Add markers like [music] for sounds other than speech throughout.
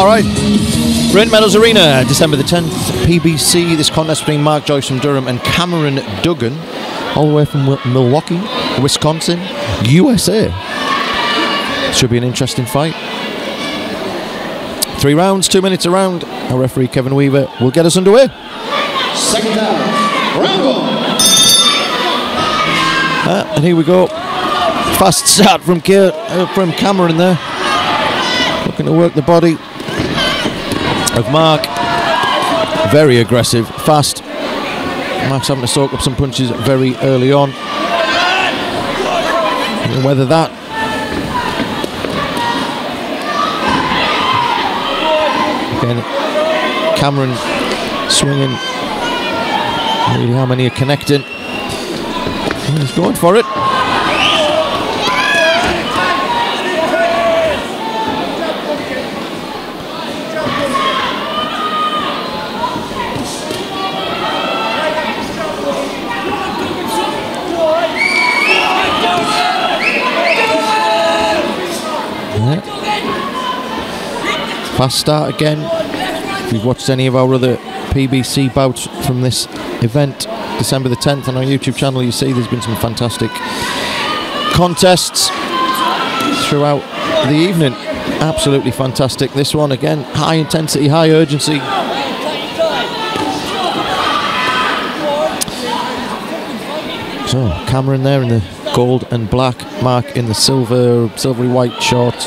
All right. Brent Meadows Arena, December the 10th, PBC. This contest between Mark Joyce from Durham and Cameron Duggan, all the way from Milwaukee, Wisconsin, USA. Should be an interesting fight. Three rounds, two minutes around. Our referee Kevin Weaver will get us underway. Second down, round one. Uh, and here we go. Fast start from Ke- uh, from Cameron there. Looking to work the body of Mark. Very aggressive, fast. Mark's having to soak up some punches very early on. And whether that again, Cameron swinging. Really, how many are connecting? He's going for it. Fast start again. If you've watched any of our other PBC bouts from this event, December the 10th on our YouTube channel, you see there's been some fantastic contests throughout the evening. Absolutely fantastic. This one again, high intensity, high urgency. So Cameron there in the gold and black, Mark in the silver, silvery white shorts.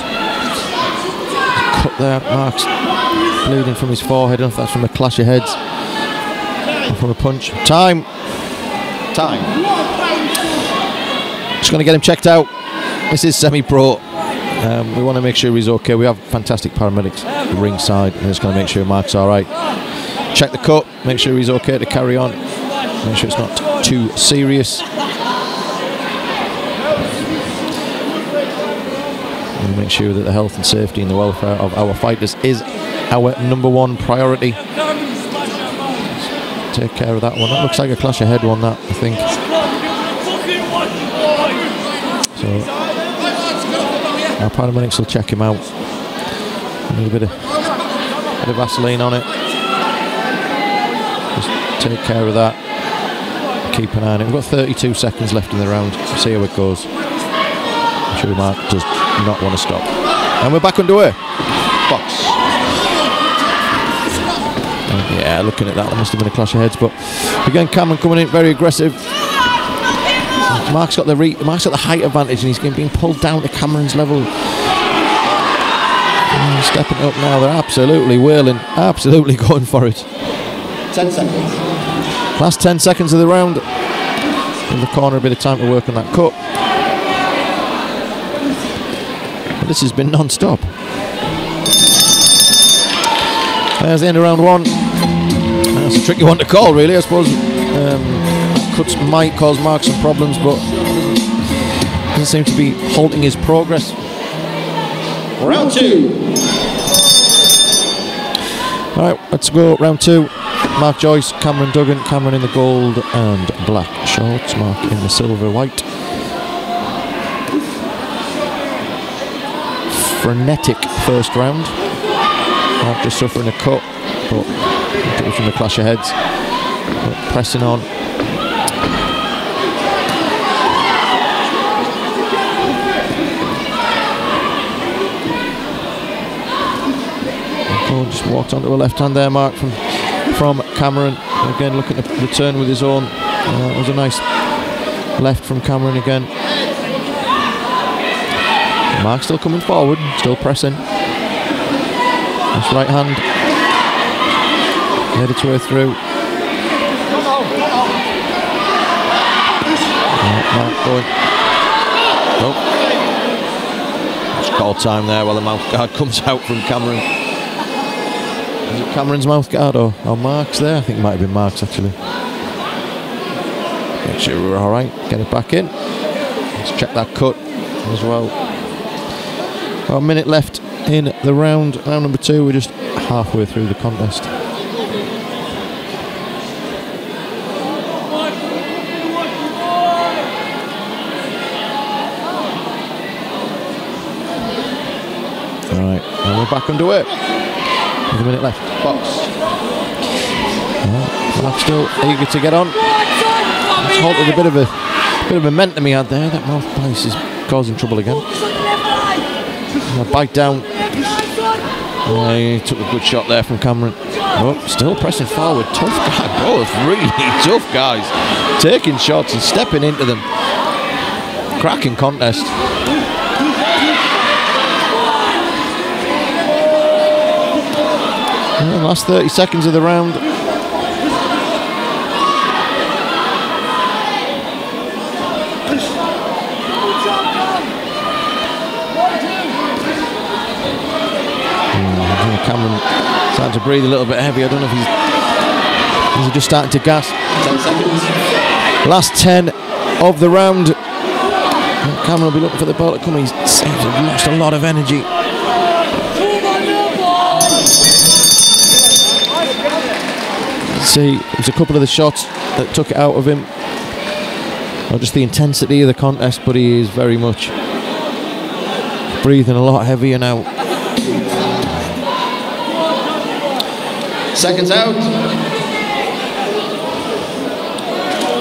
Cut there, Mark's bleeding from his forehead. I don't know if that's from a clash of heads or from a punch. Time. Time. Just going to get him checked out. This is semi-pro. Um, we want to make sure he's okay. We have fantastic paramedics ringside. And just going to make sure Mark's all right. Check the cut. Make sure he's okay to carry on. Make sure it's not too serious. And make sure that the health and safety and the welfare of our fighters is our number one priority. Take care of that one. That looks like a clash of head one, that I think. So our paramedics will check him out. A little bit of, bit of Vaseline on it. Just take care of that. Keep an eye on it. We've got 32 seconds left in the round. See how it goes. I'm sure Mark does not want to stop. And we're back underway. Box. Yeah, looking at that, there must have been a clash of heads. But again, Cameron coming in very aggressive. Mark's got the re- Mark's got the height advantage, and he's being pulled down to Cameron's level. Mm, stepping up now, they're absolutely whirling, absolutely [laughs] going for it. Ten seconds. Last 10 seconds of the round. In the corner, a bit of time to work on that cut. This has been non-stop. There's the end of round one. That's a tricky one to call, really. I suppose um, cuts might cause Mark some problems, but doesn't seem to be halting his progress. Round two. All right, let's go round two. Mark Joyce, Cameron Duggan, Cameron in the gold and black shorts, Mark in the silver white. Frenetic first round. Just suffering a cut, but from the clash of heads. But pressing on. Oh, just walked onto a left hand there, Mark, from from Cameron. Again, looking to return with his own. Uh, was a nice left from Cameron again. Mark still coming forward, still pressing. Nice right hand. Made its way through. Mark going. Oh. It's call time there while the mouth guard [laughs] comes out from Cameron. Is it Cameron's mouth guard or, or Mark's there? I think it might have been Mark's actually. Make sure we're alright. Get it back in. Let's check that cut as well. About a minute left in the round. Round number two. We're just halfway through the contest. Alright, and we're back underway. With a minute left. Box. Mark still eager to get on. It's halted a bit of a bit of momentum he had there. That mouthpiece is causing trouble again. A bite down. Yeah, he took a good shot there from Cameron. Oh, still pressing forward. Tough guy. [laughs] Both really [laughs] tough guys. Taking shots and stepping into them. Cracking contest. Last 30 seconds of the round. Cameron starting to breathe a little bit heavy. I don't know if he's, he's just starting to gas. 10 seconds. Last 10 of the round. Cameron will be looking for the ball to come. He's lost a lot of energy. See, there's a couple of the shots that took it out of him. Not just the intensity of the contest, but he is very much breathing a lot heavier now. Seconds out.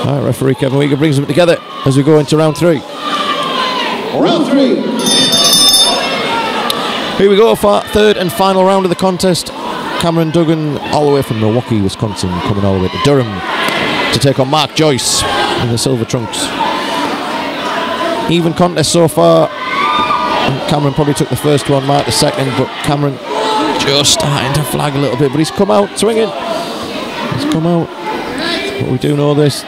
All right, referee Kevin Weaver brings them together as we go into round three. Round three. Here we go for third and final round of the contest. Cameron Duggan, all the way from Milwaukee, Wisconsin, coming all the way to Durham to take on Mark Joyce in the silver trunks. Even contest so far. Cameron probably took the first one, Mark the second, but Cameron just starting to flag a little bit. But he's come out swinging. He's come out. But we do know this.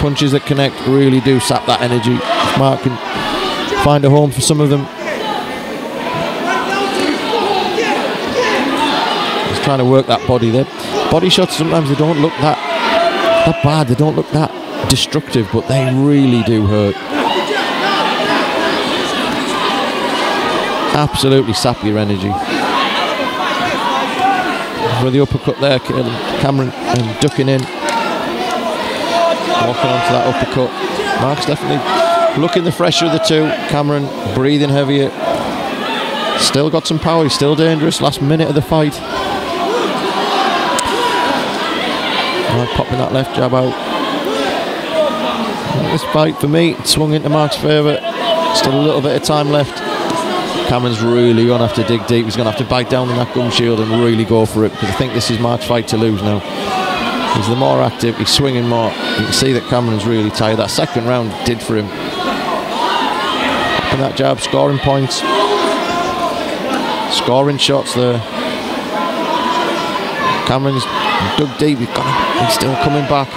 Punches that connect really do sap that energy. Mark can find a home for some of them, He's trying to work that body there. Body shots sometimes they don't look that that bad. They don't look that destructive, but they really do hurt. Absolutely sap your energy. For the uppercut there, um, Cameron and ducking in, walking onto that uppercut. Mark's definitely looking the fresher of the two. Cameron breathing heavier. Still got some power. He's still dangerous. Last minute of the fight. Mark popping that left jab out. This fight for me swung into Mark's favour. Still a little bit of time left. Cameron's really going to have to dig deep. He's going to have to bite down on that gum shield and really go for it because I think this is Mark's fight to lose now. He's the more active. He's swinging more. You can see that Cameron's really tired. That second round did for him. And that jab, scoring points, scoring shots there. Cameron's dug deep. He's, got he's still coming back.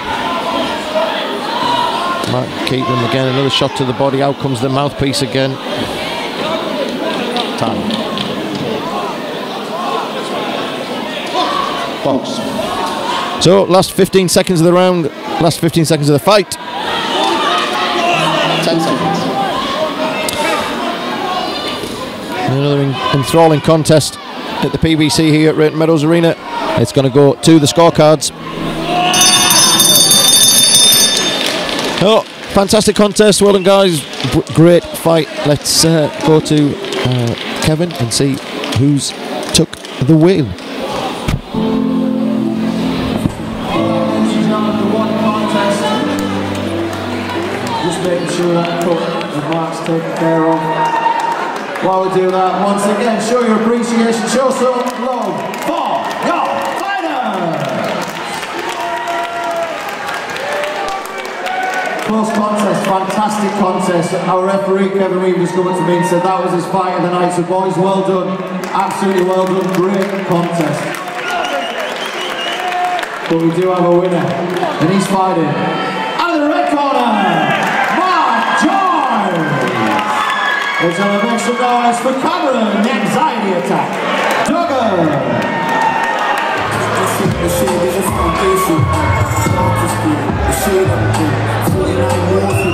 Might keep him again. Another shot to the body. Out comes the mouthpiece again. Time. Box. So, last 15 seconds of the round. Last 15 seconds of the fight. 10 seconds. Another enthralling contest at the PBC here at Rainton Meadows Arena. It's going to go to the scorecards. Oh, fantastic contest. Well done, guys. B- great fight. Let's uh, go to uh, Kevin and see who's took the win. While we do that, once again, show your appreciation, show some love Close contest, fantastic contest. Our referee Kevin Weaver just come up to me and said that was his fight of the night. So boys, well done, absolutely well done, great contest. But we do have a winner, and he's fighting out of the red corner, Mark Joyce. Let's have a noise for Cameron, the anxiety attack. Duggan. I'm. Música